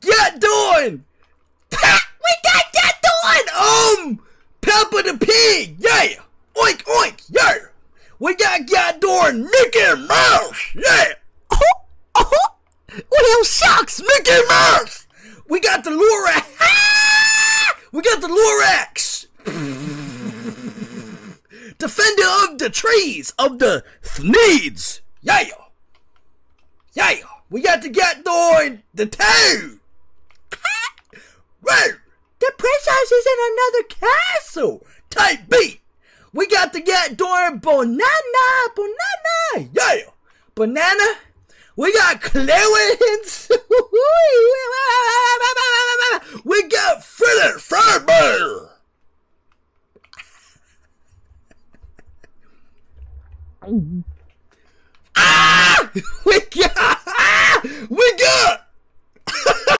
Get doing! we got get doing! Um, Peppa the Pig, yeah! Oink oink, yeah! We got get doing Mickey Mouse, yeah! Oh, oh, well, shucks, Mickey Mouse! We got the Lorax! we got the Lorax! Defender of the trees of the Thneeds, yeah! We got to get on the town. Right. The princess is in another castle. Type beat. We got to get Doran Banana. Banana. Yeah. Banana. We got Clarence. we got Philip Farmer. ah! We got